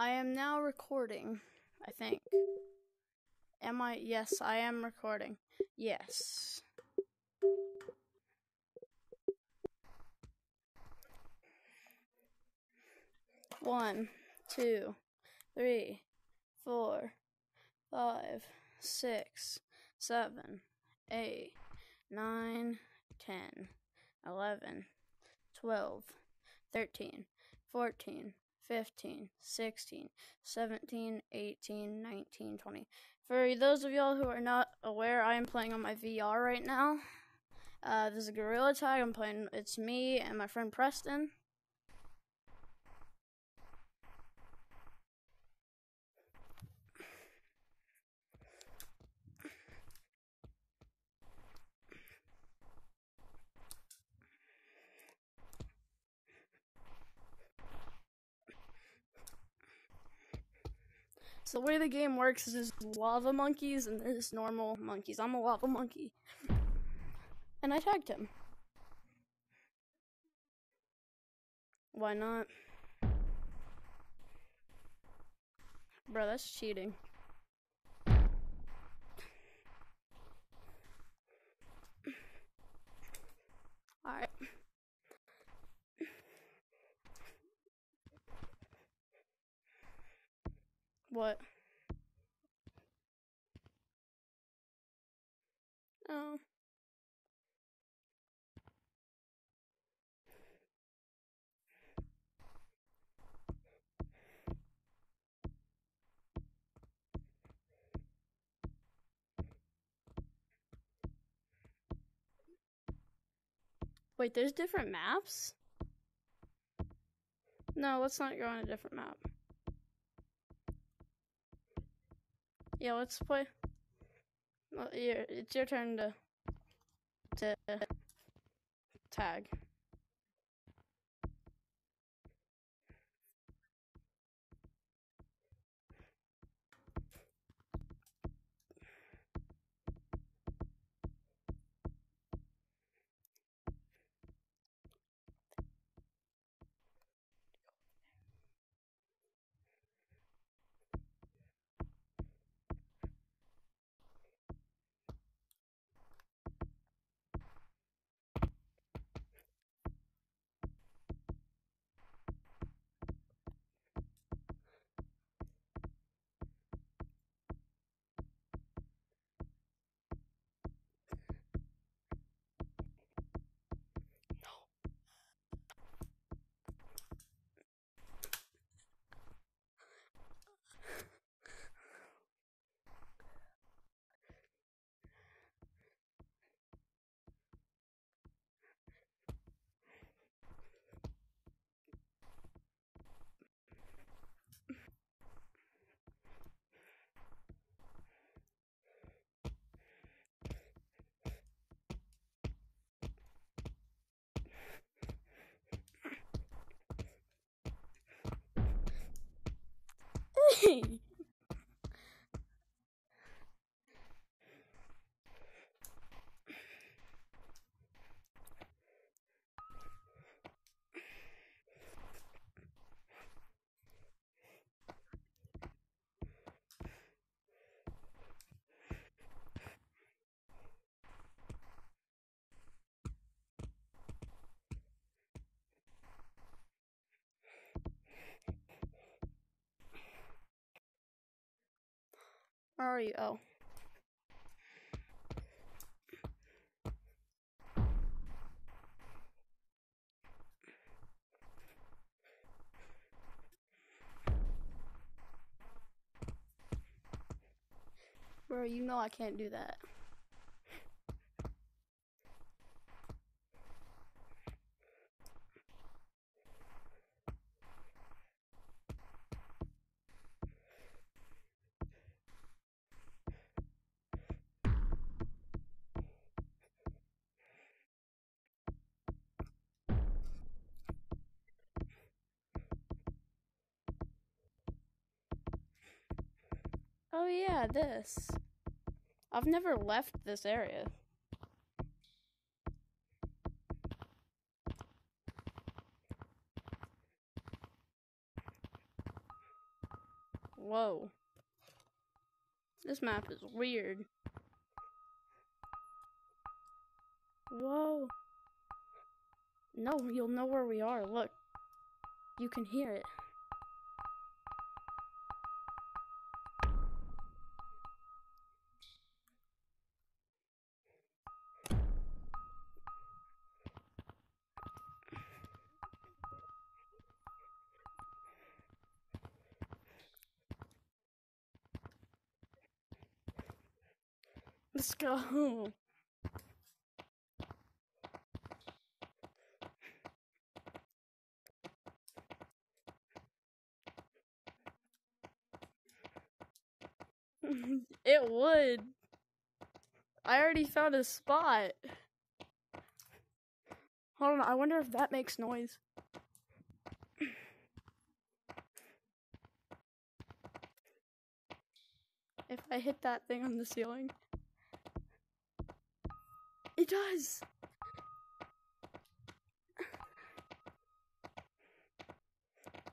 I am now recording, I think. Am I? Yes, I am recording. Yes. One, two, three, four, five, six, seven, eight, nine, ten, eleven, twelve, thirteen, fourteen, fifteen, sixteen, seventeen, eighteen, nineteen, twenty. For those of y'all who are not aware, I am playing on my VR right now. Uh, this is a Gorilla Tag. I'm playing. It's me and my friend Preston. So the way the game works is there's lava monkeys and there's normal monkeys. I'm a lava monkey. And I tagged him. Why not? Bro, that's cheating. Alright. What? Oh. Wait, there's different maps? No, let's not go on a different map. Yeah, let's play. Well, it's your turn to to tag. Are you? Oh. Bro, you know I can't do that. Oh yeah, this. I've never left this area. Whoa. This map is weird. Whoa. No, you'll know where we are. Look. You can hear it. Let's it would. I already found a spot. Hold on, I wonder if that makes noise. if I hit that thing on the ceiling. Does!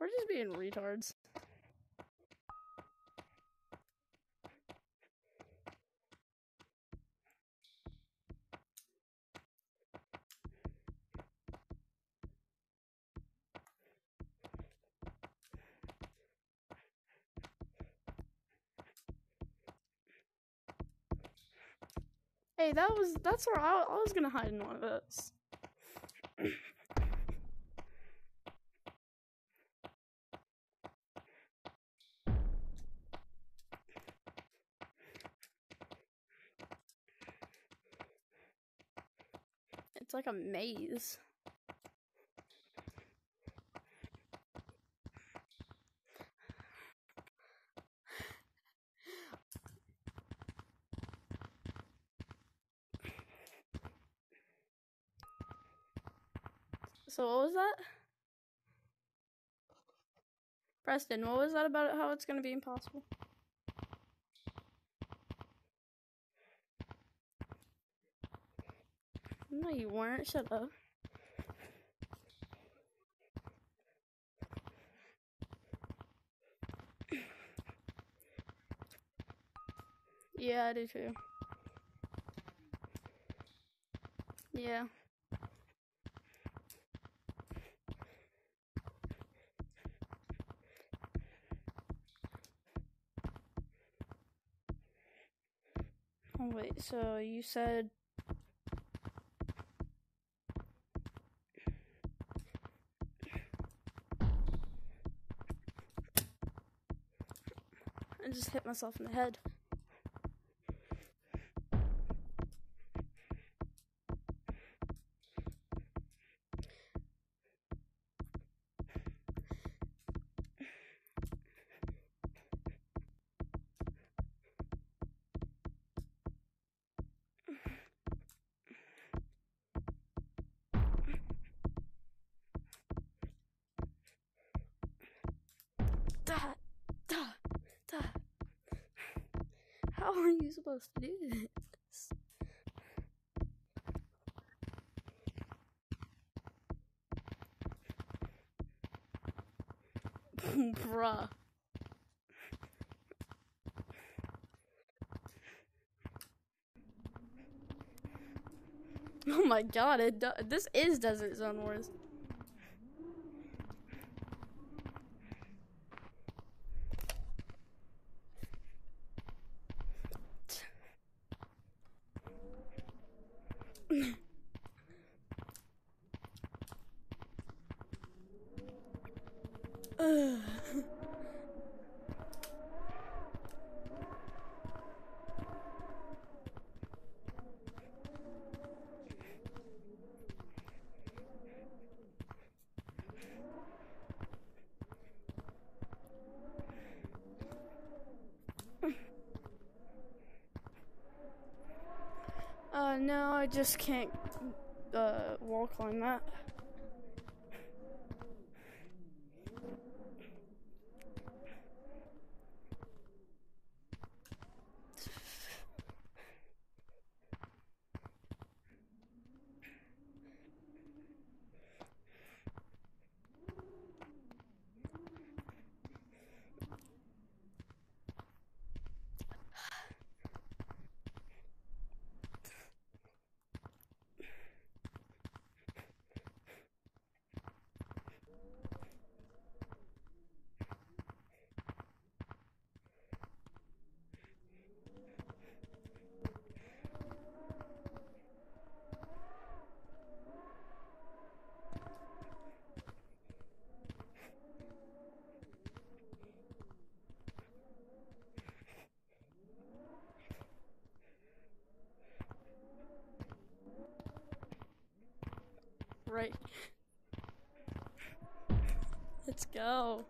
We're just being retards. That was that's where I, I was gonna hide in one of those. It's like a maze. So what was that? Preston, what was that about how it's gonna be impossible? No, you weren't. Shut up. Yeah, I do too. Yeah. Wait, so you said. I just hit myself in the head. How are you supposed to do this? Bruh. Oh my god, it this is Desert Zone Wars. Uh, no, I just can't, uh, wall climb that. Right. Let's go.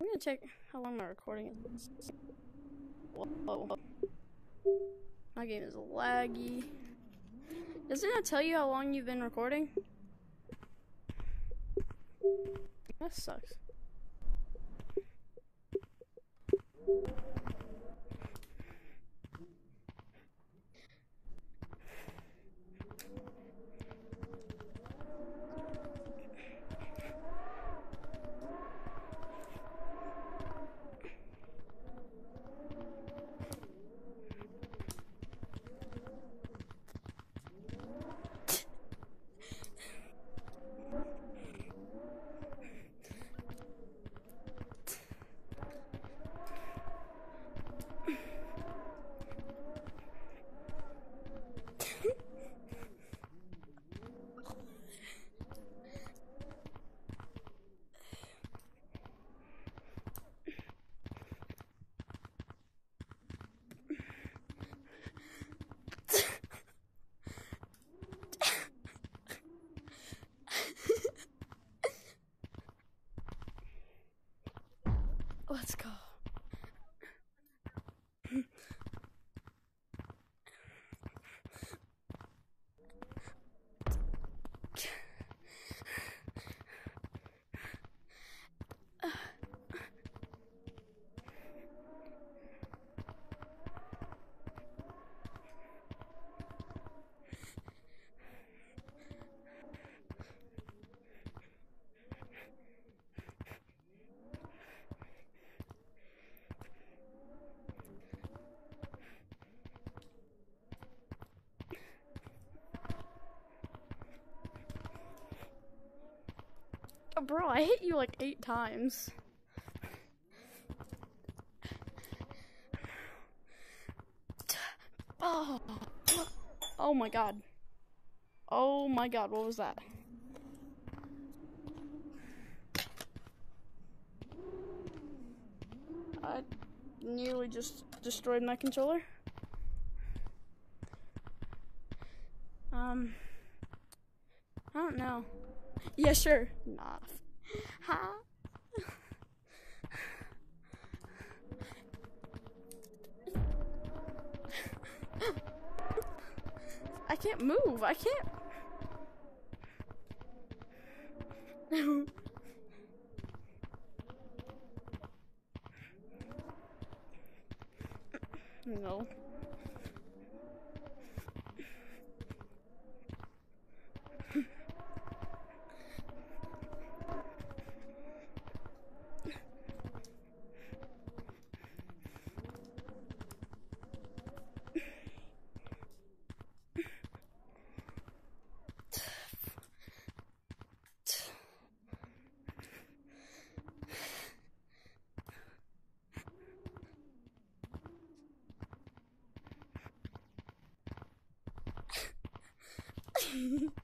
I'm gonna check how long my recording is. Whoa. My game is laggy. Doesn't it tell you how long you've been recording? That sucks. Let's go. Bro, I hit you like eight times. Oh. Oh my god. Oh my god, what was that? I nearly just destroyed my controller. Um, I don't know. Yeah, sure. Nah. Huh? I can't move. I can't. no. Uh, no.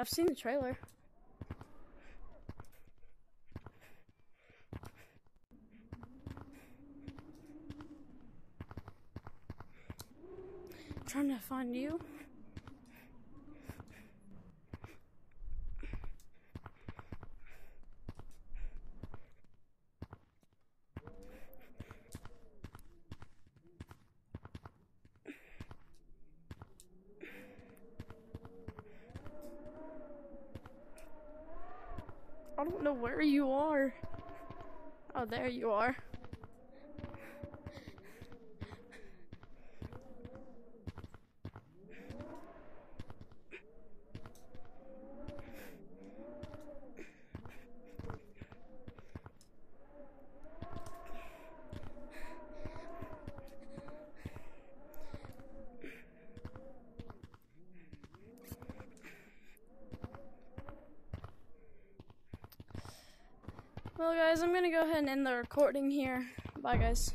I've seen the trailer. trying to find you. Where you are. Oh, there you are. Well, guys, I'm gonna go ahead and end the recording here. Bye, guys.